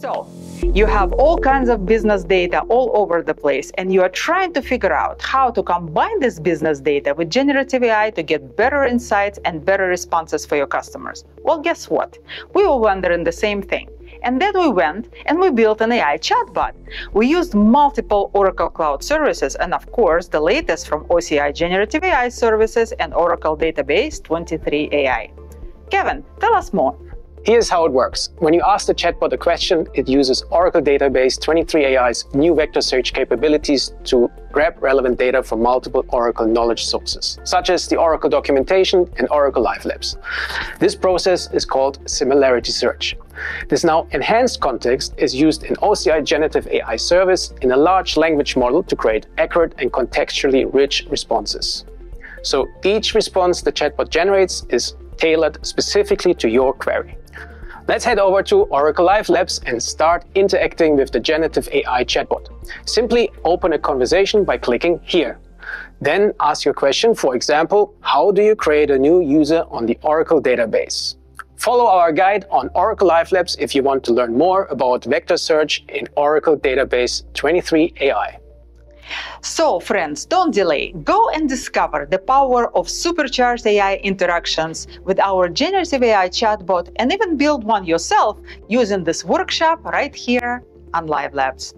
So, you have all kinds of business data all over the place, and you are trying to figure out how to combine this business data with generative AI to get better insights and better responses for your customers. Well, guess what? We were wondering the same thing. And then we went and we built an AI chatbot. We used multiple Oracle Cloud services and, of course, the latest from OCI Generative AI services and Oracle Database 23 AI. Kevin, tell us more. Here's how it works. When you ask the chatbot a question, it uses Oracle Database 23 AI's new vector search capabilities to grab relevant data from multiple Oracle knowledge sources, such as the Oracle documentation and Oracle Live Labs. This process is called similarity search. This now enhanced context is used in OCI Generative AI service in a large language model to create accurate and contextually rich responses. So each response the chatbot generates is tailored specifically to your query. Let's head over to Oracle Live Labs and start interacting with the generative AI chatbot. Simply open a conversation by clicking here. Then ask your question, for example, how do you create a new user on the Oracle database? Follow our guide on Oracle Live Labs if you want to learn more about vector search in Oracle Database 23 AI. So, friends, don't delay. Go and discover the power of supercharged AI interactions with our generative AI chatbot and even build one yourself using this workshop right here on Live Labs.